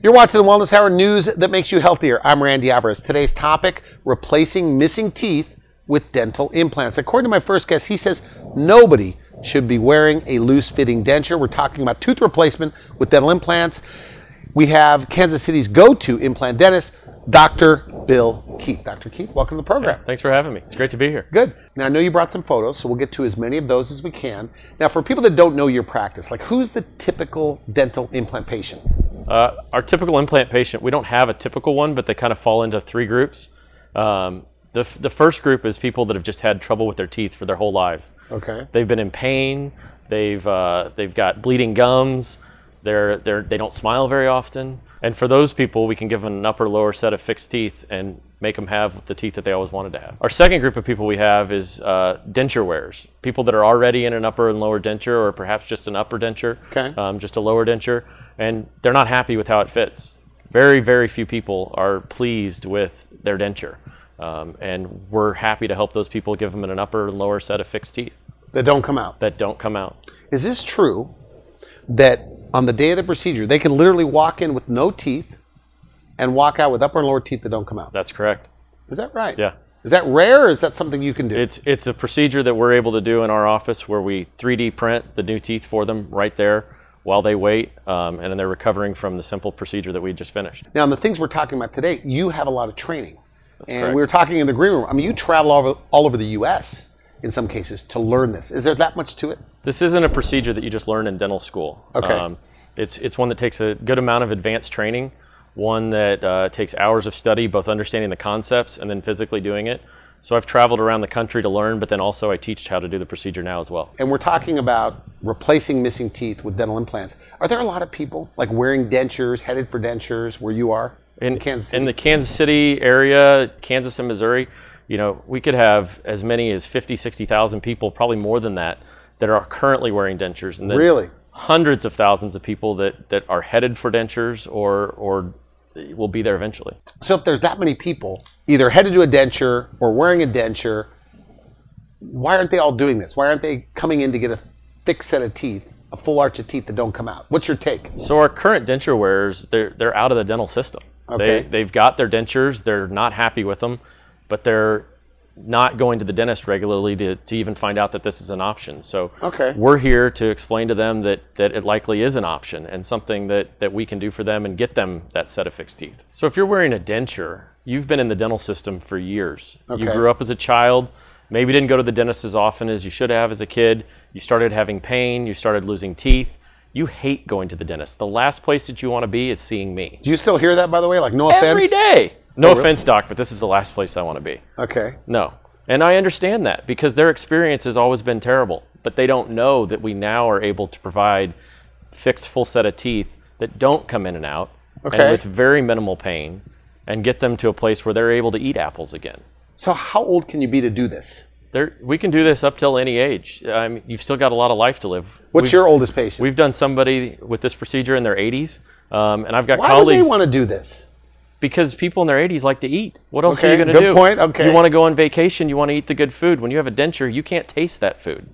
You're watching the Wellness Hour news that makes you healthier. I'm Randy Alvarez. Today's topic replacing missing teeth with dental implants. According to my first guest, he says nobody should be wearing a loose fitting denture. We're talking about tooth replacement with dental implants. We have Kansas City's go to implant dentist, Dr. Bill Keith. Dr. Keith, welcome to the program. Thanks for having me. It's great to be here. Good. Now, I know you brought some photos, so we'll get to as many of those as we can. Now, for people that don't know your practice, like who's the typical dental implant patient? Uh, our typical implant patient, we don't have a typical one, but they kind of fall into three groups. Um, the, f- the first group is people that have just had trouble with their teeth for their whole lives. Okay. They've been in pain. They've uh, they've got bleeding gums. They're they're they don't smile very often. And for those people, we can give them an upper lower set of fixed teeth and make them have the teeth that they always wanted to have. Our second group of people we have is uh, denture wearers. People that are already in an upper and lower denture, or perhaps just an upper denture, Okay. um, just a lower denture, and they're not happy with how it fits. Very very few people are pleased with their denture. Um, and we're happy to help those people give them an upper and lower set of fixed teeth That don't come out. that don't come out. Is this true that on the day of the procedure, they can literally walk in with no teeth and walk out with upper and lower teeth that don't come out? That's correct. Is that right? Yeah. Is that rare or is that something you can do? It's it's a procedure that we're able to do in our office where we 3D print the new teeth for them right there while they wait, um, and then they're recovering from the simple procedure that we just finished. now, in the things we're talking about today, you have a lot of training. and correct. we were talking in the green room. I mean, you travel all over, all over the U.S. in some cases to learn this. Is there that much to it? This isn't a procedure that you just learn in dental school. Um, Okay. it's it's one that takes a good amount of advanced training, one that uh, takes hours of study, both understanding the concepts and then physically doing it. So I've traveled around the country to learn, but then also I teach how to do the procedure now as well. And we're talking about replacing missing teeth with dental implants. Are there a lot of people like wearing dentures, headed for dentures where you are in, Kansas City? in the Kansas City area, Kansas and Missouri, you know, we could have as many as 50, 60,000 people, probably more than that, that are currently wearing dentures. And then really? hundreds of thousands of people that, that are headed for dentures or, or will be there eventually. So if there's that many people either headed to a denture or wearing a denture, why aren't they all doing this? Why aren't they coming in to get a fixed set of teeth, a full arch of teeth that don't come out? What's your take? So our current denture wearers, they're, they're out of the dental system. Okay. They, they've got their dentures, they're not happy with them, but they're not going to the dentist regularly to, to even find out that this is an option. So Okay. we're here to explain to them that, that it likely is an option and something that, that we can do for them and get them that set of fixed teeth. So if you're wearing a denture, you've been in the dental system for years. You grew up as a child, maybe didn't go to the dentist as often as you should have as a kid. You started having pain, you started losing teeth. You hate going to the dentist. The last place that you want to be is seeing me. Do you still hear that, by the way? Like, no offense? Every day. No Oh, really? offense, doc, but this is the last place I want to be. Okay. No. And I understand that because their experience has always been terrible, but they don't know that we now are able to provide fixed full set of teeth that don't come in and out Okay. and with very minimal pain and get them to a place where they're able to eat apples again. So how old can you be to do this? There, we can do this up till any age. I mean, you've still got a lot of life to live. What's We've- your oldest patient? We've done somebody with this procedure in their 80s, um, and I've got Why would colleagues they want to do this? Because people in their 80s like to eat. What else are you going to do? good point, okay. You want to go on vacation, you want to eat the good food. When you have a denture, you can't taste that food.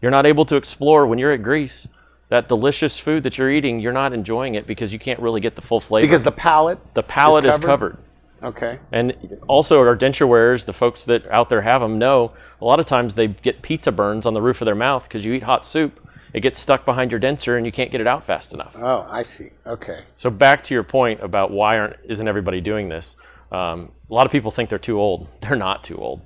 You're not able to explore when you're at Greece. That delicious food that you're eating, you're not enjoying it because you can't really get the full flavor. Because the palate. the palate is covered? covered. Okay. And also, our denture wearers, the folks that out there have them, know a lot of times they get pizza burns on the roof of their mouth because you eat hot soup. It gets stuck behind your denture and you can't get it out fast enough. Oh, I see. Okay. So back to your point about why aren't isn't everybody doing this? Um, a lot of people think they're too old. They're not too old.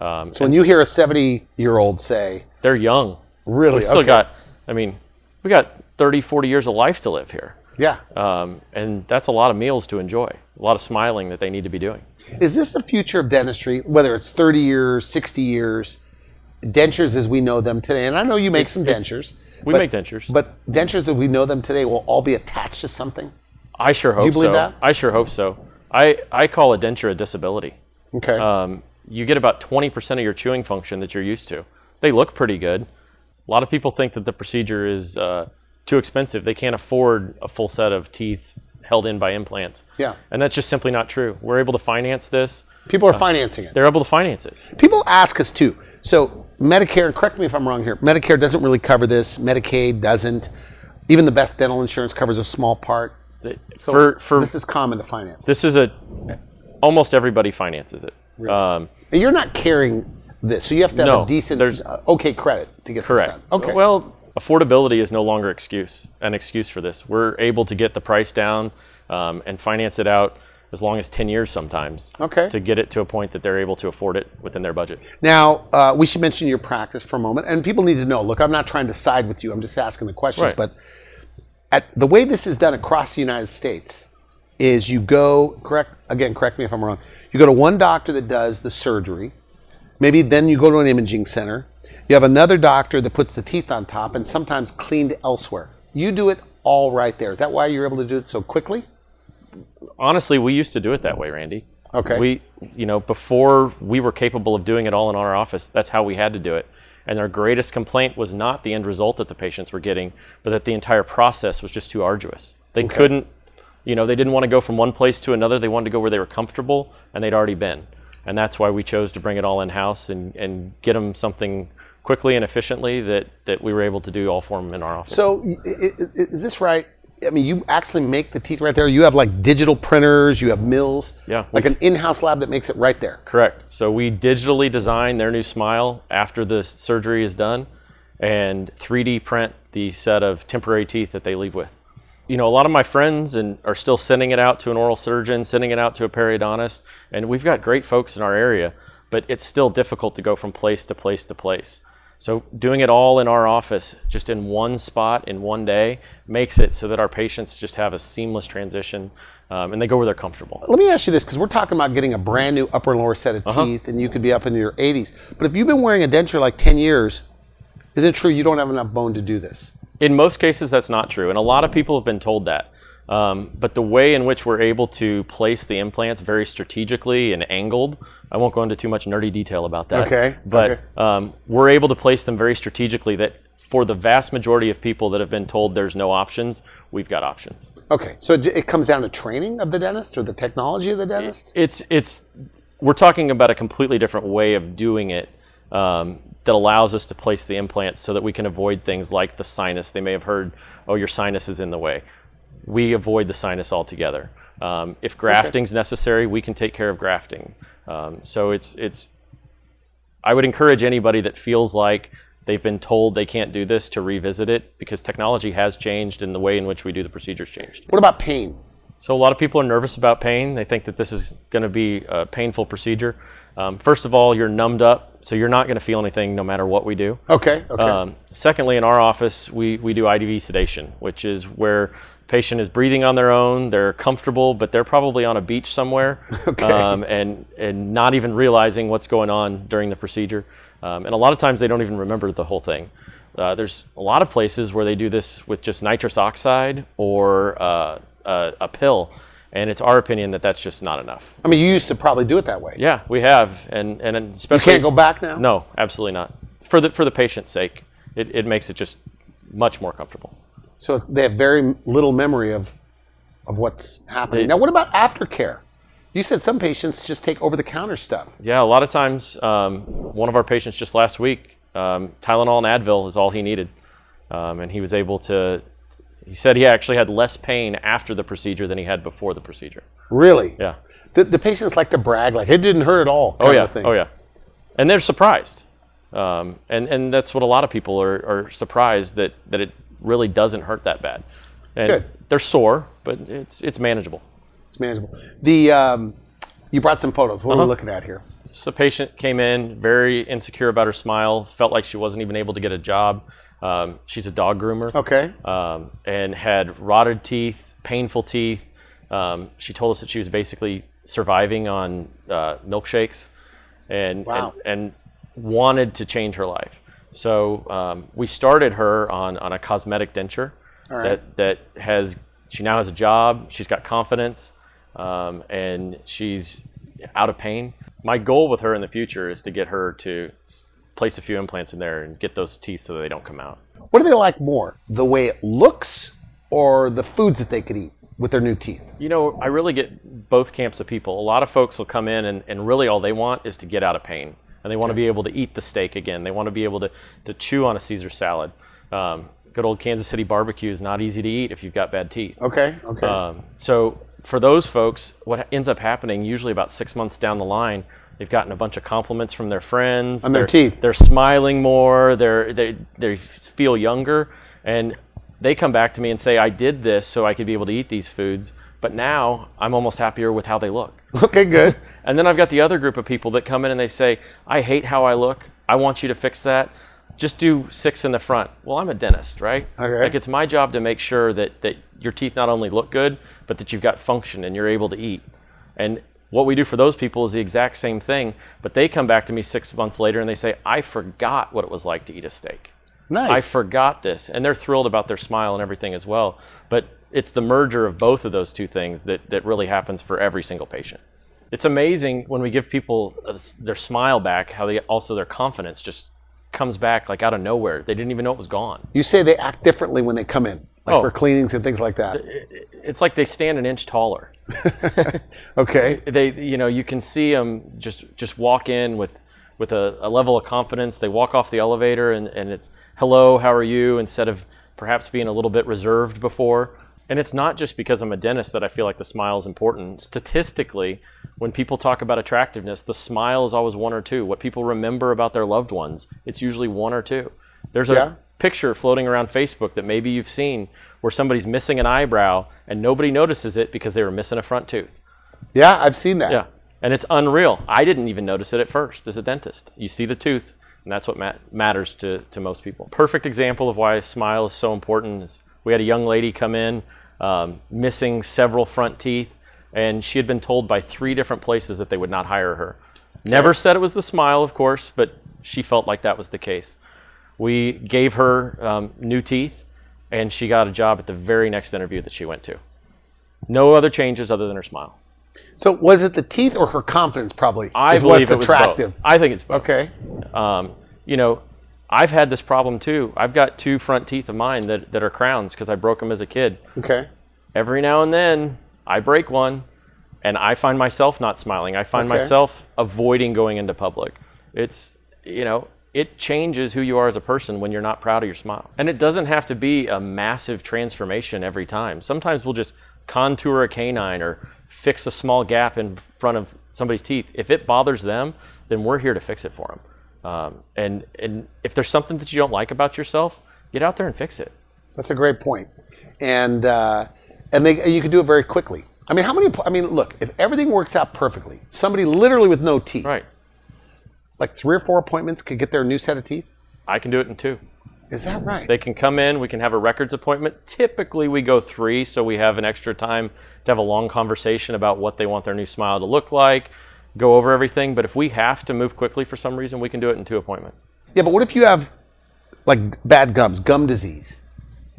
Um, So when you hear a 70 year old say, they're young. really? We still okay. got. I mean, we got 30, 40 years of life to live here, Yeah. um, and that's a lot of meals to enjoy. A lot of smiling that they need to be doing. Is this the future of dentistry, whether it's 30 years, 60 years? Dentures as we know them today, and I know you make some dentures. We but- make dentures. But dentures as we know them today will all be attached to something? I sure hope you believe so. that? I sure hope so. I, I call a denture a disability. Okay. Um, you get about 20% of your chewing function that you're used to. They look pretty good. A lot of people think that the procedure is uh, too expensive. They can't afford a full set of teeth held in by implants. Yeah. And that's just simply not true. We're able to finance this. People are financing it. They're able to finance it. People ask us too. So Medicare, correct me if I'm wrong here. Medicare doesn't really cover this. Medicaid doesn't. Even the best dental insurance covers a small part. So for for this is common to finance. this is a almost everybody finances it. Um, And you're not carrying this, so you have to have No, a decent, there's- uh, okay credit to get correct. this done. Okay. Well, affordability is no longer excuse an excuse for this. We're able to get the price down um, and finance it out as long as 10 years sometimes. Okay. To get it to a point that they're able to afford it within their budget. Now, uh, we should mention your practice for a moment, and people need to know. Look, I'm not trying to side with you. I'm just asking the questions. Right. But at the way this is done across the United States is you go correct again. Correct me if I'm wrong. You go to one doctor that does the surgery. Maybe then you go to an imaging center. You have another doctor that puts the teeth on top, and sometimes cleaned elsewhere. You do it all right there. Is that why you're able to do it so quickly? Honestly, we used to do it that way, Randy. Okay. We, you know, before we were capable of doing it all in our office, that's how we had to do it. And our greatest complaint was not the end result that the patients were getting, but that the entire process was just too arduous. They couldn't, you know, they didn't want to go from one place to another. They wanted to go where they were comfortable and they'd already been. And that's why we chose to bring it all in house and, and get them something quickly and efficiently that, that we were able to do all for them in our office. So, is this right? I mean, you actually make the teeth right there. You have like digital printers. You have mills. Yeah. Like an in-house lab that makes it right there. Correct. So we digitally design their new smile after the surgery is done and 3D print the set of temporary teeth that they leave with. You know, a lot of my friends and are still sending it out to an oral surgeon, sending it out to a periodontist, and we've got great folks in our area, but it's still difficult to go from place to place to place. So doing it all in our office, just in one spot in one day, makes it so that our patients just have a seamless transition um, and they go where they're comfortable. Let me ask you this, because we're talking about getting a brand new upper and lower set of Uh-huh. teeth, and you could be up into your 80s. But if you've been wearing a denture like 10 years, is it true you don't have enough bone to do this? In most cases, that's not true, and a lot of people have been told that. Um, but the way in which we're able to place the implants very strategically and angled, I won't go into too much nerdy detail about that. Okay, But okay. Um, we're able to place them very strategically that for the vast majority of people that have been told there's no options, we've got options. Okay, so it comes down to training of the dentist or the technology of the dentist? It's it's we're talking about a completely different way of doing it um, that allows us to place the implants so that we can avoid things like the sinus. They may have heard, oh, your sinus is in the way. We avoid the sinus altogether. Um, if grafting's necessary, we can take care of grafting. Um, so it's it's. I would encourage anybody that feels like they've been told they can't do this to revisit it because technology has changed and the way in which we do the procedures changed. What about pain? So a lot of people are nervous about pain. They think that this is going to be a painful procedure. Um, first of all, you're numbed up, so you're not going to feel anything no matter what we do. Okay, okay. Um, secondly, in our office, we, we do IV sedation, which is where patient is breathing on their own. They're comfortable, but they're probably on a beach somewhere um, and, and not even realizing what's going on during the procedure. Um, and a lot of times they don't even remember the whole thing. Uh, there's a lot of places where they do this with just nitrous oxide or uh, a, a pill, and it's our opinion that that's just not enough. I mean, you used to probably do it that way. Yeah, we have, and and especially You can't go back now? no, absolutely not. For the for the patient's sake, it, it makes it just much more comfortable. So they have very little memory of, of what's happening. They- now, what about aftercare? You said some patients just take over the counter stuff. Yeah, a lot of times, um, one of our patients just last week, um, Tylenol and Advil is all he needed, um, and he was able to. He said he actually had less pain after the procedure than he had before the procedure. Really? Yeah. The, the patients like to brag, like it didn't hurt at all. Oh yeah. Of thing. Oh yeah. And they're surprised, um, and and that's what a lot of people are, are surprised that that it really doesn't hurt that bad. And Good. They're sore, but it's it's manageable. It's manageable. The um, you brought some photos. What are Uh-huh. we looking at here? So a patient came in very insecure about her smile, felt like she wasn't even able to get a job. Um, she's a dog groomer. Okay. um, and had rotted teeth, painful teeth. Um, she told us that she was basically surviving on uh, milkshakes, and, Wow. and and wanted to change her life. So um, we started her on on a cosmetic denture All right. that that has she now has a job. She's got confidence, um, and she's out of pain. My goal with her in the future is to get her to place a few implants in there and get those teeth so that they don't come out. What do they like more? The way it looks or the foods that they could eat with their new teeth? You know, I really get both camps of people. A lot of folks will come in and, and really all they want is to get out of pain. And they want to be able to eat the steak again. They want to be able to, to chew on a Caesar salad. Um, good old Kansas City barbecue is not easy to eat if you've got bad teeth. Okay. Okay. Um, so for those folks, what ends up happening usually about six months down the line, they've gotten a bunch of compliments from their friends On their teeth. They're smiling more. They're they they feel younger, and they come back to me and say, "I did this so I could be able to eat these foods." But now I'm almost happier with how they look. okay. Good. And then I've got the other group of people that come in and they say, I hate how I look. I want you to fix that. Just do six in the front. Well, I'm a dentist, right? Okay. Like it's my job to make sure that, that your teeth not only look good, but that you've got function and you're able to eat. And what we do for those people is the exact same thing, but they come back to me six months later and they say, I forgot what it was like to eat a steak. Nice. I forgot this. And they're thrilled about their smile and everything as well. But it's the merger of both of those two things that, that really happens for every single patient. It's amazing when we give people their smile back, how they also their confidence just comes back like out of nowhere. They didn't even know it was gone. You say they act differently when they come in, like Oh. for cleanings and things like that. It's like they stand an inch taller. Okay. they you know you can see them just just walk in with with a, a level of confidence they walk off the elevator and, and it's hello how are you instead of perhaps being a little bit reserved before and it's not just because i'm a dentist that i feel like the smile is important statistically when people talk about attractiveness the smile is always one or two what people remember about their loved ones it's usually one or two there's a Yeah. picture floating around Facebook that maybe you've seen where somebody's missing an eyebrow and nobody notices it because they were missing a front tooth. Yeah, I've seen that. Yeah. And it's unreal. I didn't even notice it at first as a dentist. You see the tooth, and that's what mat- matters to, to most people. Perfect example of why a smile is so important is we had a young lady come in um, missing several front teeth, and she had been told by three different places that they would not hire her. Never said it was the smile, of course, but she felt like that was the case. We gave her um, new teeth, and she got a job at the very next interview that she went to. No other changes other than her smile. So was it the teeth or her confidence? Probably. I believe what's it was attractive. both. I think it's both. Okay. Um, you know, I've had this problem too. I've got two front teeth of mine that, that are crowns because I broke them as a kid. Okay. Every now and then, I break one, and I find myself not smiling. I find Okay. myself avoiding going into public. It's you know, it changes who you are as a person when you're not proud of your smile. And it doesn't have to be a massive transformation every time. Sometimes we'll just contour a canine or fix a small gap in front of somebody's teeth. If it bothers them, then we're here to fix it for them. Um, and and if there's something that you don't like about yourself, get out there and fix it. That's a great point. And uh, and they you can do it very quickly. I mean, how many? I mean, look, if everything works out perfectly, somebody literally with no teeth, Right. like three or four appointments, could get their new set of teeth. I can do it in two. Is that right? They can come in, we can have a records appointment. Typically, we go three, so we have an extra time to have a long conversation about what they want their new smile to look like, go over everything. But if we have to move quickly for some reason, we can do it in two appointments. yeah, but what if you have like bad gums, gum disease?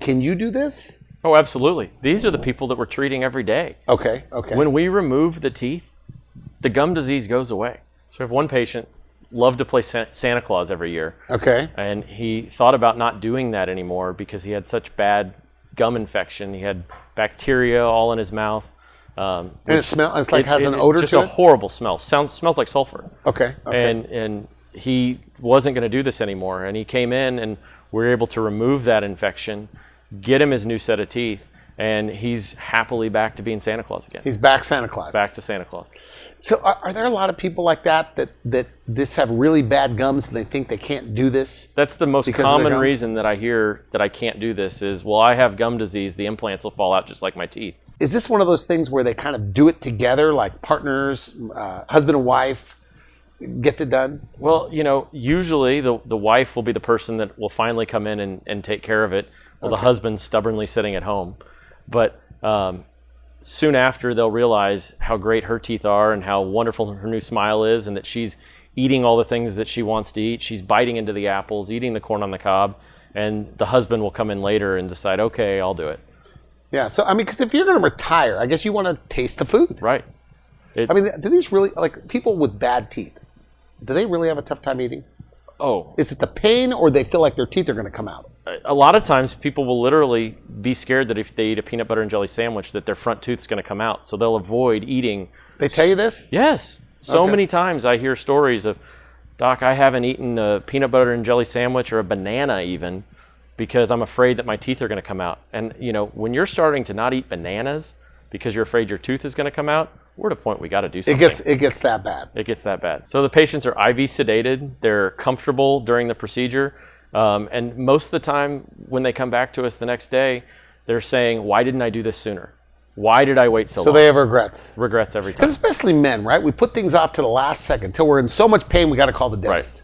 Can you do this? Oh, absolutely. These are the people that we're treating every day. Okay. Okay. When we remove the teeth, the gum disease goes away. So we have one patient, loved to play Santa Claus every year. okay. and he thought about not doing that anymore because he had such bad gum infection. He had bacteria all in his mouth. Um, And it smells. It's like it- has it- an odor to it. Just to a it. horrible smell. Sounds smells like sulfur. Okay. Okay. And and he wasn't going to do this anymore. And he came in, and we were able to remove that infection, get him his new set of teeth, and he's happily back to being Santa Claus again. He's back Santa Claus. back to Santa Claus. So are, are there a lot of people like that that that this have really bad gums and they think they can't do this? That's the most Because of their common reason that I hear that I can't do this is, well, I have gum disease. The implants will fall out just like my teeth. Is this one of those things where they kind of do it together, like partners, uh, husband and wife, gets it done? Well, you know, usually the, the wife will be the person that will finally come in and, and take care of it, while the husband's stubbornly sitting at home. But um, soon after, they'll realize how great her teeth are and how wonderful her new smile is, and that she's eating all the things that she wants to eat. She's biting into the apples, eating the corn on the cob, and the husband will come in later and decide, okay, I'll do it. Yeah. So I mean, because if you're going to retire, I guess you want to taste the food. Right. I mean, do these really like people with bad teeth? Do they really have a tough time eating? Oh, Is it the pain, or they feel like their teeth are going to come out? a lot of times people will literally be scared that if they eat a peanut butter and jelly sandwich that their front tooth's going to come out so they'll avoid eating They tell you this? yes so Okay. many times i hear stories of doc i haven't eaten a peanut butter and jelly sandwich or a banana even because I'm afraid that my teeth are going to come out. And you know, when you're starting to not eat bananas because you're afraid your tooth is going to come out, we're at a point we got to do something. It gets it gets that bad. It gets that bad. So the patients are IV sedated. They're comfortable during the procedure, um, and most of the time when they come back to us the next day, they're saying, "Why didn't I do this sooner? Why did I wait so, So long?" So they have regrets. Regrets every time. Especially men, right? We put things off to the last second till we're in so much pain we got to call the dentist.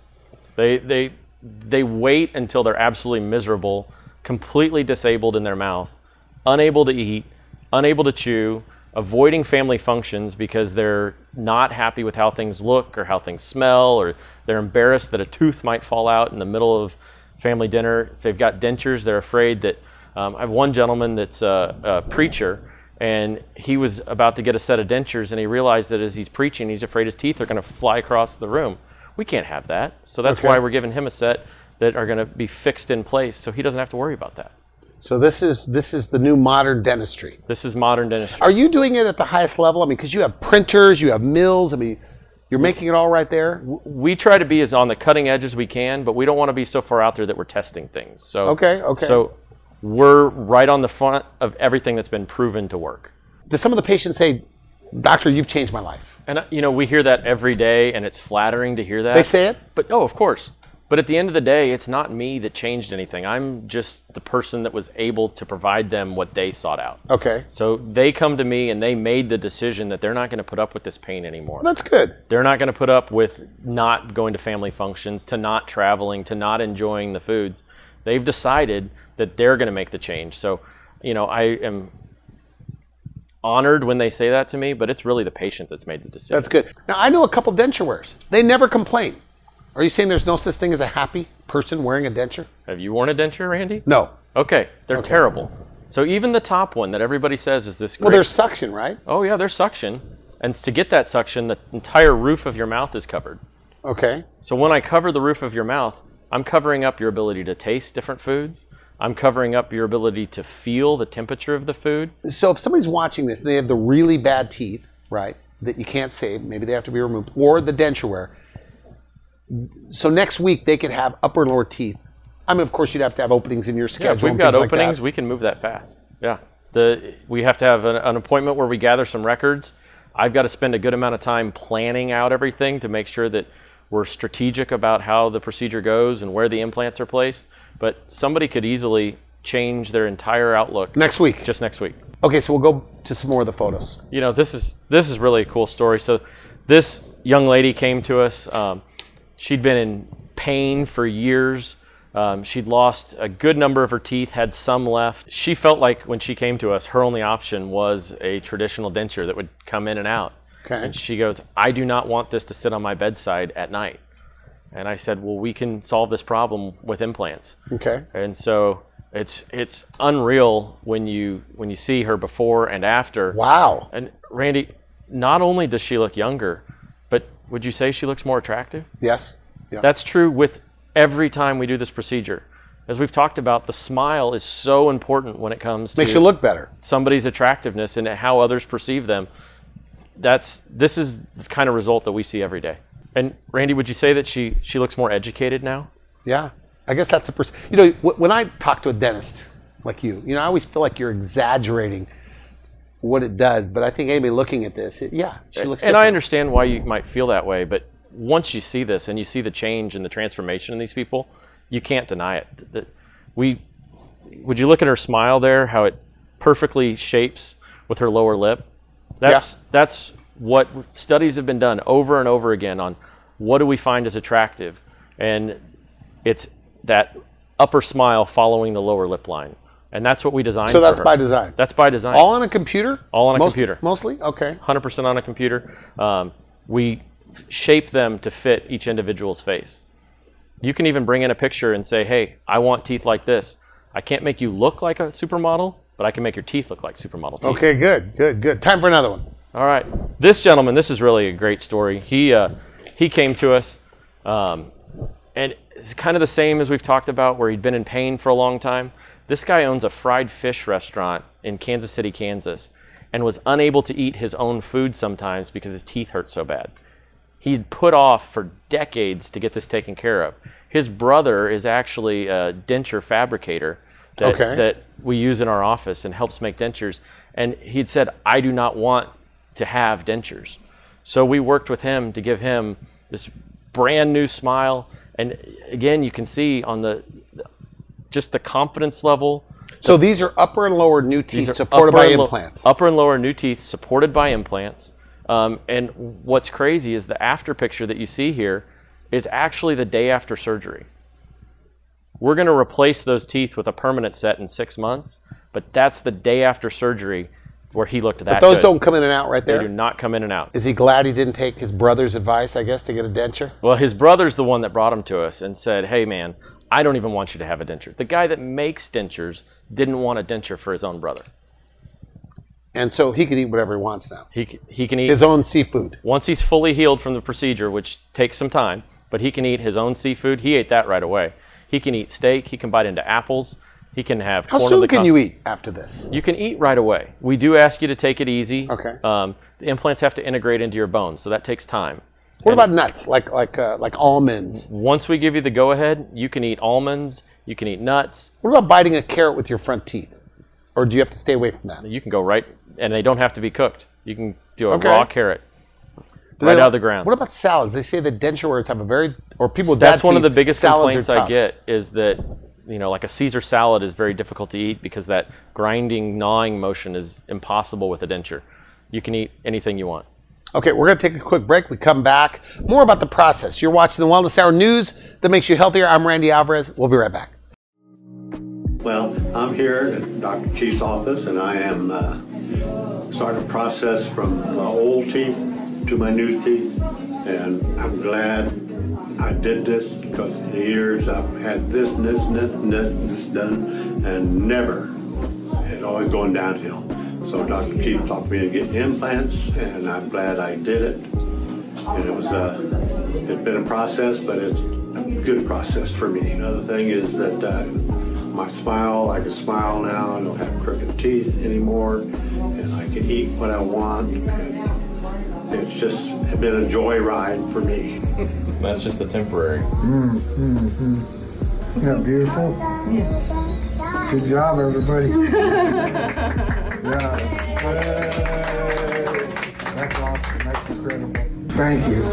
They they they wait until they're absolutely miserable, completely disabled in their mouth, unable to eat, unable to chew, avoiding family functions because they're not happy with how things look or how things smell, or they're embarrassed that a tooth might fall out in the middle of family dinner. If they've got dentures, they're afraid that. Um, I have one gentleman that's a, a preacher, and he was about to get a set of dentures, and he realized that as he's preaching, he's afraid his teeth are going to fly across the room. We can't have that, so that's Okay. why we're giving him a set that are going to be fixed in place, so he doesn't have to worry about that. So this is this is the new modern dentistry. This is modern dentistry. Are you doing it at the highest level? I mean, because you have printers, you have mills. I mean, you're making it all right there. we try to be as on the cutting edge as we can, but we don't want to be so far out there that we're testing things. So Okay, okay. So we're right on the front of everything that's been proven to work. Do some of the patients say, "Doctor, you've changed my life"? And uh, you know, we hear that every day, and it's flattering to hear that. They say it. But oh, of course. But at the end of the day, it's not me that changed anything. I'm just the person that was able to provide them what they sought out. Okay, So they come to me and they made the decision that they're not going to put up with this pain anymore. that's good. They're not going to put up with not going to family functions, to not traveling, to not enjoying the foods. They've decided that they're going to make the change. So, you know, I am honored when they say that to me, but it's really the patient that's made the decision. That's good. Now I know a couple denture wearers. They never complain. Are you saying there's no such thing as a happy person wearing a denture? Have you worn a denture, Randy? No. Okay, they're terrible. So even the top one that everybody says is this great. Well, there's suction, right? oh yeah, there's suction, and to get that suction, the entire roof of your mouth is covered. Okay. So when I cover the roof of your mouth, I'm covering up your ability to taste different foods. I'm covering up your ability to feel the temperature of the food. So if somebody's watching this and they have the really bad teeth, right, that you can't save, maybe they have to be removed, or the denture wear. So next week they could have upper and lower teeth. I mean, of course, you'd have to have openings in your schedule. Yeah, if we've got things like openings, we can move that fast. Yeah. The we have to have an, an appointment where we gather some records. I've got to spend a good amount of time planning out everything to make sure that we're strategic about how the procedure goes and where the implants are placed. But somebody could easily change their entire outlook next week. just next week. Okay, so we'll go to some more of the photos. you know this is this is really a cool story so this young lady came to us um, she'd been in pain for years um, she'd lost a good number of her teeth had some left she felt like when she came to us her only option was a traditional denture that would come in and out Okay. and she goes i do not want this to sit on my bedside at night and i said well we can solve this problem with implants Okay. and so it's it's unreal when you when you see her before and after Wow. and Randy, not only does she look younger, would you say she looks more attractive? Yes. Yeah. That's true with every time we do this procedure. As we've talked about, the smile is so important when it comes Makes to you look better. somebody's attractiveness and how others perceive them. That's this is the kind of result that we see every day. And Randy, would you say that she she looks more educated now? Yeah. I guess that's a person. You know, wh- when I talk to a dentist like you, you know, I always feel like you're exaggerating what it does. But I think Amy looking at this, it, yeah, she looks. and I understand why you might feel that way, but once you see this and you see the change and the transformation in these people, you can't deny it. Th- th- We, would you look at her smile there? How it perfectly shapes with her lower lip. That's that's what studies have been done over and over again on what do we find as attractive, and it's that upper smile following the lower lip line, and that's what we designed. So that's by design. That's by design. All on a computer. All on a Most- computer. Mostly. Okay. 100% on a computer. Um, we shape them to fit each individual's face. You can even bring in a picture and say, hey, I want teeth like this. I can't make you look like a supermodel, but I can make your teeth look like supermodel teeth. Okay. Good. Good. Good. Time for another one. All right. This gentleman, this is really a great story. He, uh, he came to us, um, and it's kind of the same as we've talked about, where he'd been in pain for a long time. This guy owns a fried fish restaurant in Kansas City, Kansas, and was unable to eat his own food sometimes because his teeth hurt so bad. he'd put off for decades to get this taken care of. His brother is actually a denture fabricator that, Okay. that we use in our office and helps make dentures. And he'd said, I do not want to have dentures. So we worked with him to give him this brand new smile. And again, you can see on the just the confidence level. So these are upper and lower new teeth supported by and lo- implants. upper and lower new teeth supported by implants. Um, and what's crazy is the after picture that you see here is actually the day after surgery. We're going to replace those teeth with a permanent set in six months, but that's the day after surgery where he looked at that Those good. don't come in and out right there. they do not come in and out. Is he glad he didn't take his brother's advice, I guess, to get a denture? Well, his brother's the one that brought him to us and said, "Hey, man, I don't even want you to have a denture." The guy that makes dentures didn't want a denture for his own brother. And so he can eat whatever he wants now. He he can eat His own seafood. once he's fully healed from the procedure, which takes some time, but he can eat his own seafood. He ate that right away. He can eat steak. He can bite into apples. He can have How soon can you eat after this? You can eat right away. We do ask you to take it easy. Okay. Um, the implants have to integrate into your bones, so that takes time. What about nuts, like like uh, like almonds? Once we give you the go ahead, you can eat almonds. You can eat nuts. What about biting a carrot with your front teeth? Or do you have to stay away from that? You can go right, and they don't have to be cooked. You can do a Okay. raw carrot Do right they- out of the ground. What about salads? They say that denture wearers have a very, or people with That's bad one of teeth, the biggest salads are complaints I tough. get is that you know, like a Caesar salad is very difficult to eat because that grinding, gnawing motion is impossible with a denture. You can eat anything you want. Okay, we're going to take a quick break. We come back. More about the process. You're watching the Wellness Hour news that makes you healthier. I'm Randy Alvarez. We'll be right back. Well, I'm here at Dr. Keith's office, and I am uh, starting a process from my old teeth to my new teeth, and I'm glad I did this because the years I've had this, this, this, this done, and never, it's always going downhill. So Dr. Keith taught me to get implants, and I'm glad I did it. And it was uh, it's been a process, but it's a good process for me. Another thing is that uh, my smile, I can smile now. I don't have crooked teeth anymore, and I can eat what I want. And it's just been a joyride for me. That's just the temporary. Isn't that beautiful? Yes. Good job, everybody. Yeah. That's awesome. That's incredible. Thank you.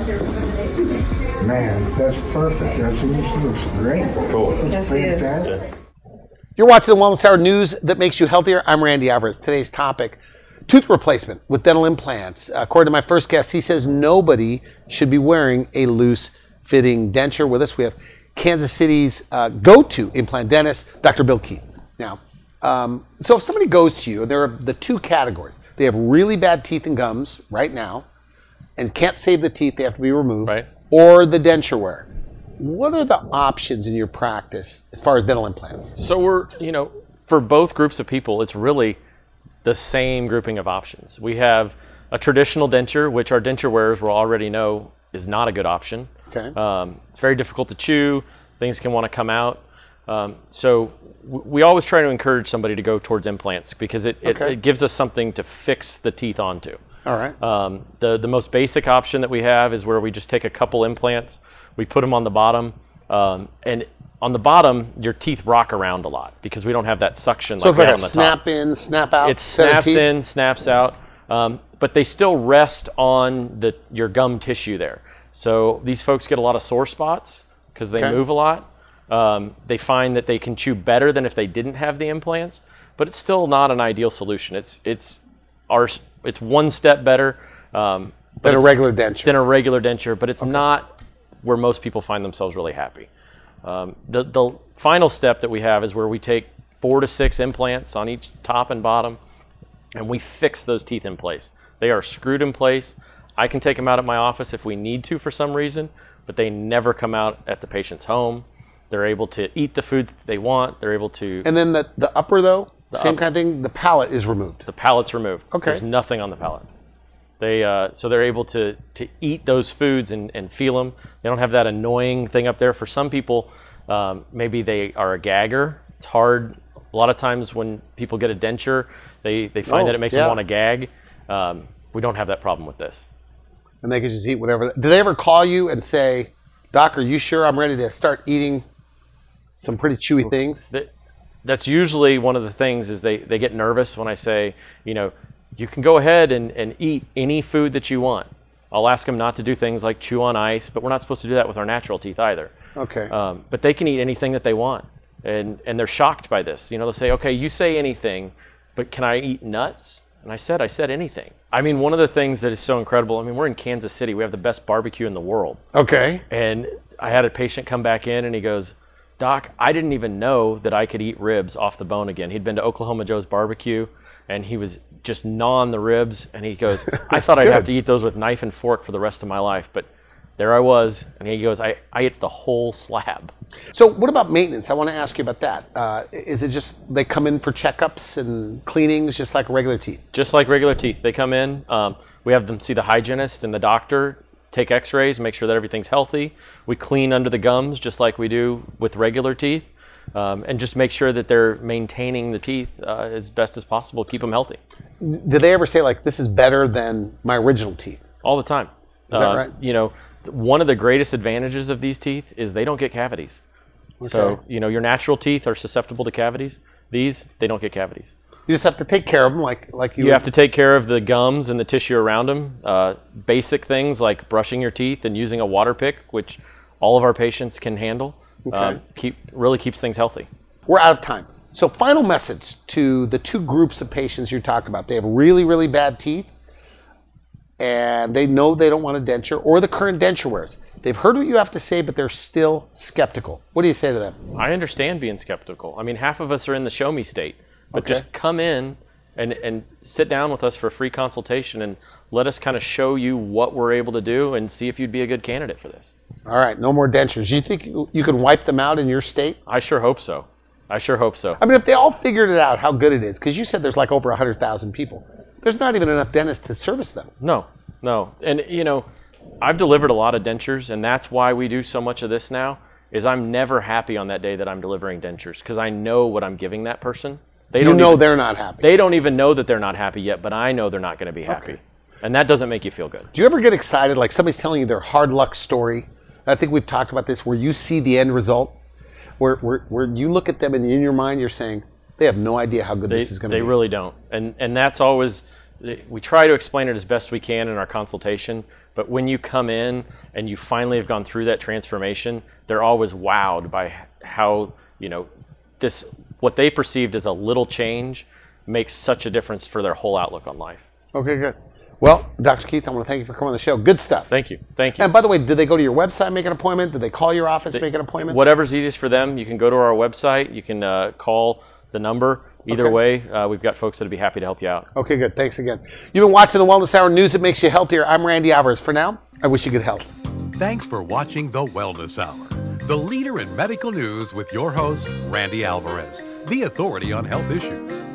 Man, that's perfect. That's, this looks great. Cool. Yes, it is. Fantastic. You're watching the Wellness Hour news that makes you healthier. I'm Randy Alvarez. Today's topic tooth replacement with dental implants. According to my first guest, he says nobody should be wearing a loose fitting denture. With us, we have Kansas City's uh, go to implant dentist, Dr. Bill Keith. Now, um, so if somebody goes to you, there are the two categories. They have really bad teeth and gums right now and can't save the teeth, they have to be removed, Right. or the denture wear. What are the options in your practice as far as dental implants? So we're, you know, for both groups of people, it's really the same grouping of options. We have a traditional denture, which our denture wearers will already know is not a good option. Okay. Um, it's very difficult to chew. Things can want to come out. Um, so w- we always try to encourage somebody to go towards implants because it, it, Okay. it gives us something to fix the teeth onto. All right. Um, the the most basic option that we have is where we just take a couple implants, we put them on the bottom, um, and on the bottom your teeth rock around a lot because we don't have that suction. So it's like a on the snap top. in, snap out. It snaps in, snaps out, um, but they still rest on the your gum tissue there. So these folks get a lot of sore spots because they Okay. move a lot. Um, they find that they can chew better than if they didn't have the implants, but it's still not an ideal solution. It's it's our it's one step better. Um, Than a regular denture. than a regular denture, but it's not where most people find themselves really happy. Um, the, the final step that we have is where we take four to six implants on each top and bottom, and we fix those teeth in place. They are screwed in place. I can take them out at my office if we need to for some reason, but they never come out at the patient's home. They're able to eat the foods that they want. They're able to. and then the, the upper, though, the same upper. kind of thing, the palate is removed. the palate's removed. Okay. There's nothing on the palate. They uh, so they're able to to eat those foods and, and feel them. They don't have that annoying thing up there. For some people, um, maybe they are a gagger. It's hard. A lot of times when people get a denture, they they find Oh, that it makes yeah. them want to gag. Um, we don't have that problem with this. and they can just eat whatever. Do they ever call you and say, "Doc, are you sure I'm ready to start eating some pretty chewy things?" That, that's usually one of the things is they, they get nervous when I say, you know, you can go ahead and, and eat any food that you want. I'll ask them not to do things like chew on ice, but we're not supposed to do that with our natural teeth either. Okay. Um, but they can eat anything that they want, and and they're shocked by this. You know, they'll say, "Okay, you say anything, but can I eat nuts?" And I said, "I said anything." I mean, one of the things that is so incredible. I mean, we're in Kansas City. We have the best barbecue in the world. Okay. And I had a patient come back in, and he goes, "Doc, I didn't even know that I could eat ribs off the bone again." He'd been to Oklahoma Joe's barbecue, and he was just gnawing the ribs, and he goes, "I thought I'd have to eat those with knife and fork for the rest of my life, but." There I was, and he goes, I, I ate the whole slab. So, what about maintenance? I want to ask you about that. Uh, is it just they come in for checkups and cleanings, just like regular teeth? Just like regular teeth, they come in. Um, we have them see the hygienist and the doctor, take X-rays, make sure that everything's healthy. We clean under the gums just like we do with regular teeth, um, and just make sure that they're maintaining the teeth uh, as best as possible, keep them healthy Do they ever say like, "This is better than my original teeth"? all the time. Is that right? You know, one of the greatest advantages of these teeth is they don't get cavities. So you know, your natural teeth are susceptible to cavities. These, they don't get cavities. You just have to take care of them, like like you. You have to take care of the gums and the tissue around them. Uh, basic things like brushing your teeth and using a water pick, which all of our patients can handle, um, keep really keeps things healthy. We're out of time. So, final message to the two groups of patients you're talking about. They have really, really bad teeth, and they know they don't want a denture or the current denture wears. They've heard what you have to say, but they're still skeptical. What do you say to them? I understand being skeptical. I mean, half of us are in the show me state, but Okay. just come in and, and sit down with us for a free consultation and let us kind of show you what we're able to do and see if you'd be a good candidate for this. All right, no more dentures. Do you think you you can wipe them out in your state? I sure hope so. I sure hope so. I mean, if they all figured it out how good it is, because you said there's like over 100,000 people, there's not even enough dentists to service them. No, no. And you know, I've delivered a lot of dentures and that's why we do so much of this now is I'm never happy on that day that I'm delivering dentures because I know what I'm giving that person. They You don't know even, they're not happy. they don't even know that they're not happy yet, but I know they're not going to be happy. And that doesn't make you feel good. Do you ever get excited, like somebody's telling you their hard luck story? I think we've talked about this, where you see the end result, where, where, where you look at them and in your mind you're saying, they have no idea how good They, this is going to be. they really don't. And and that's always we try to explain it as best we can in our consultation, but when you come in and you finally have gone through that transformation, they're always wowed by how, you know, this what they perceived as a little change makes such a difference for their whole outlook on life. okay, good. Well, Dr. Keith, I want to thank you for coming on the show. Good stuff. Thank you. Thank you. And by the way, did they go to your website, make an appointment? Did they call your office, make an appointment? Whatever's easiest for them, you can go to our website, you can uh, call the number. Either Okay. way, uh, we've got folks that'd be happy to help you out. Okay, good. Thanks again. You've been watching the Wellness Hour news that makes you healthier. I'm Randy Alvarez. For now, I wish you good health. Thanks for watching The Wellness Hour, the leader in medical news with your host, Randy Alvarez, the authority on health issues.